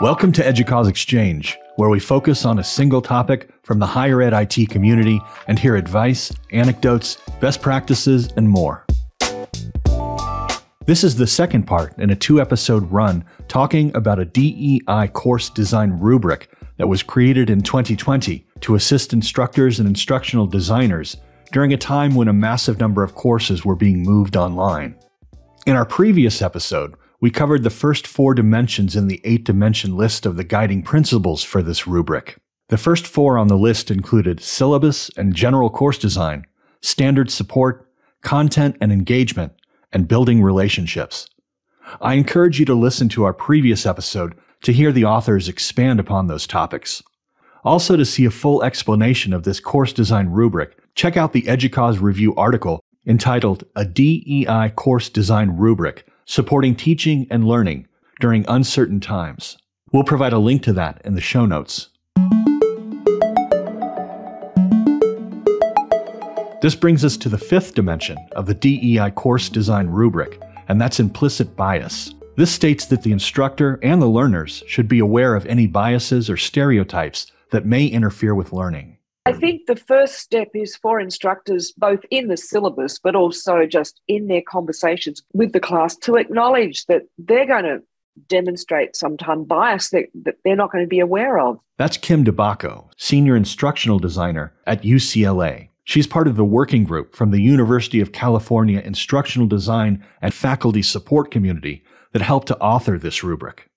Welcome to EDUCAUSE Exchange, where we focus on a single topic from the higher ed IT community and hear advice, anecdotes, best practices, and more. This is the second part in a two episode run talking about a DEI course design rubric that was created in 2020 to assist instructors and instructional designers during a time when a massive number of courses were being moved online. In our previous episode, we covered the first four dimensions in the eight dimension list of the guiding principles for this rubric. The first four on the list included syllabus and general course design, standard support, content and engagement, and building relationships. I encourage you to listen to our previous episode to hear the authors expand upon those topics. Also, to see a full explanation of this course design rubric, check out the EDUCAUSE review article entitled A DEI Course Design Rubric Supporting Teaching and Learning During Uncertain Times. We'll provide a link to that in the show notes. This brings us to the fifth dimension of the DEI course design rubric, and that's implicit bias. This states that the instructor and the learners should be aware of any biases or stereotypes that may interfere with learning. I think the first step is for instructors, both in the syllabus, but also just in their conversations with the class, to acknowledge that they're going to demonstrate sometime bias that, that they're not going to be aware of. That's Kim DeBacco, Senior Instructional Designer at UCLA. She's part of the working group from the University of California Instructional Design and Faculty Support Community that helped to author this rubric.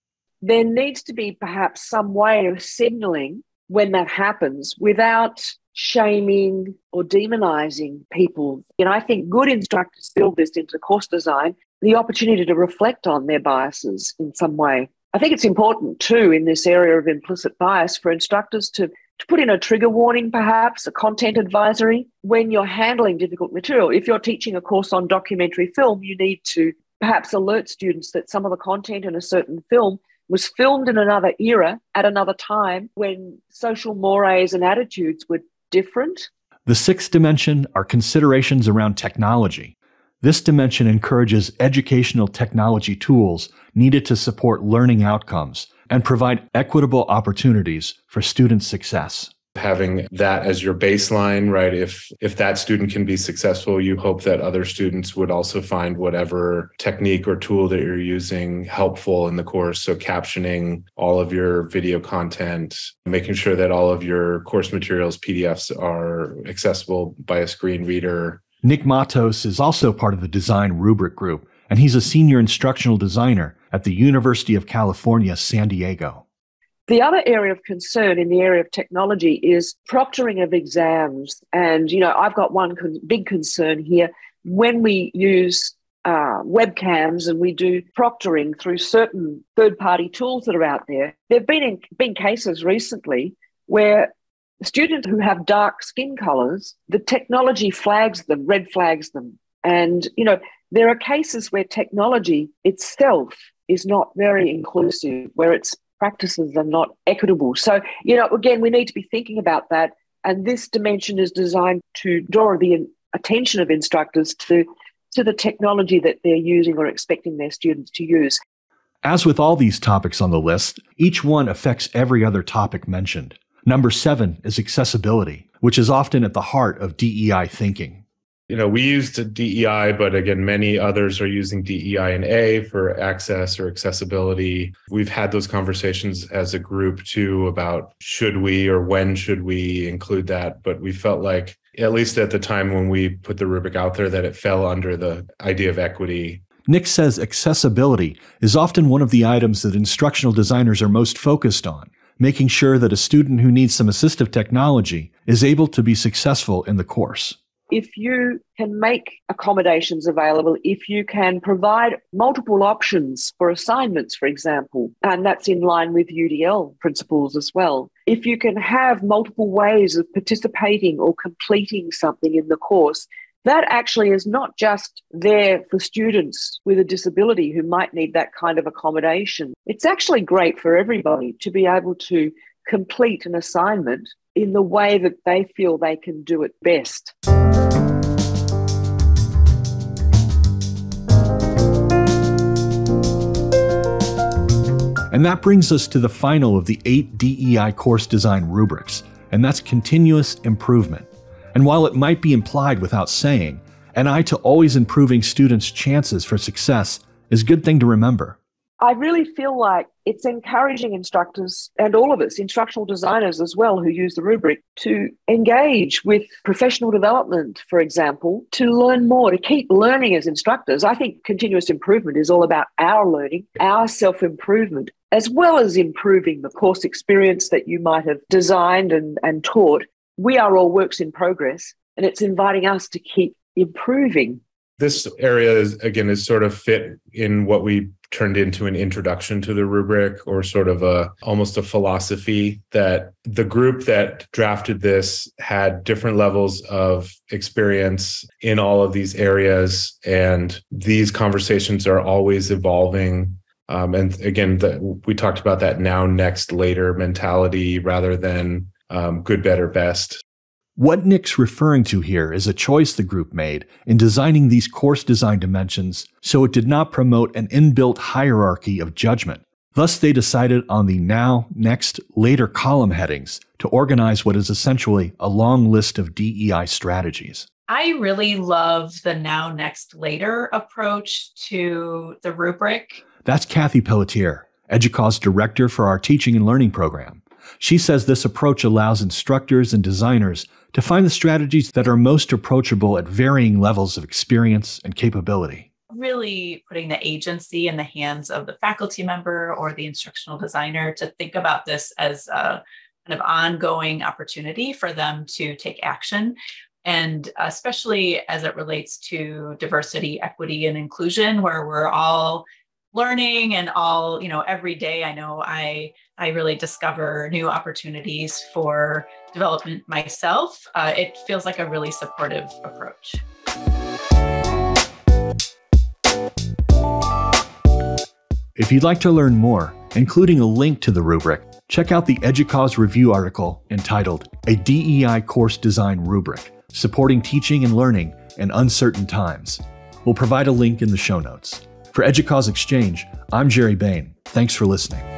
There needs to be perhaps some way of signaling when that happens without shaming or demonizing people. And I think good instructors build this into course design, the opportunity to reflect on their biases in some way. I think it's important too in this area of implicit bias for instructors to, to put in a trigger warning, perhaps a content advisory when you're handling difficult material. If you're teaching a course on documentary film, you need to perhaps alert students that some of the content in a certain film was filmed in another era at another time when social mores and attitudes were different. The sixth dimension are considerations around technology. This dimension encourages educational technology tools needed to support learning outcomes and provide equitable opportunities for student success having that as your baseline right? If if that student can be successful you hope that other students would also find whatever technique or tool that you're using helpful in the course. So captioning all of your video content making sure that all of your course materials pdfs are accessible by a screen reader. Nick Mattos is also part of the design rubric group and he's a senior instructional designer at the university of california san diego the other area of concern in the area of technology is proctoring of exams. And, you know, I've got one con- big concern here. When we use uh, webcams and we do proctoring through certain third party tools that are out there, there have been, in, been cases recently where students who have dark skin colors, the technology flags them, red flags them. And, you know, there are cases where technology itself is not very inclusive, where it's practices are not equitable. So, you know, again, we need to be thinking about that. And this dimension is designed to draw the attention of instructors to, to the technology that they're using or expecting their students to use. As with all these topics on the list, each one affects every other topic mentioned. Number seven is accessibility, which is often at the heart of DEI thinking you know, we used DEI, but again, many others are using DEI and A for access or accessibility. We've had those conversations as a group too about should we or when should we include that. But we felt like, at least at the time when we put the rubric out there, that it fell under the idea of equity. Nick says accessibility is often one of the items that instructional designers are most focused on, making sure that a student who needs some assistive technology is able to be successful in the course if you can make accommodations available, if you can provide multiple options for assignments, for example, and that's in line with UDL principles as well, if you can have multiple ways of participating or completing something in the course, that actually is not just there for students with a disability who might need that kind of accommodation. It's actually great for everybody to be able to complete an assignment in the way that they feel they can do it best. And that brings us to the final of the eight DEI course design rubrics, and that's continuous improvement. And while it might be implied without saying, an eye to always improving students' chances for success is a good thing to remember. I really feel like it's encouraging instructors and all of us, instructional designers as well, who use the rubric, to engage with professional development, for example, to learn more, to keep learning as instructors. I think continuous improvement is all about our learning, our self improvement, as well as improving the course experience that you might have designed and, and taught. We are all works in progress, and it's inviting us to keep improving. This area is again is sort of fit in what we turned into an introduction to the rubric or sort of a almost a philosophy that the group that drafted this had different levels of experience in all of these areas. And these conversations are always evolving. Um, and again the, we talked about that now next later mentality rather than um, good better best what Nick's referring to here is a choice the group made in designing these course design dimensions so it did not promote an inbuilt hierarchy of judgment. Thus, they decided on the now, next, later column headings to organize what is essentially a long list of DEI strategies. I really love the now, next, later approach to the rubric. That's Kathy Pelletier, EDUCAUSE director for our teaching and learning program. She says this approach allows instructors and designers to find the strategies that are most approachable at varying levels of experience and capability. Really putting the agency in the hands of the faculty member or the instructional designer to think about this as a kind of ongoing opportunity for them to take action. And especially as it relates to diversity, equity, and inclusion, where we're all learning and all you know every day i know i i really discover new opportunities for development myself. Uh, it feels like a really supportive approach. If you'd like to learn more including a link to the rubric check out the educause review article entitled a dei course design rubric supporting teaching and learning in uncertain times. We'll provide a link in the show notes for EDUCAUSE Exchange, I'm Gerry Bayne. Thanks for listening.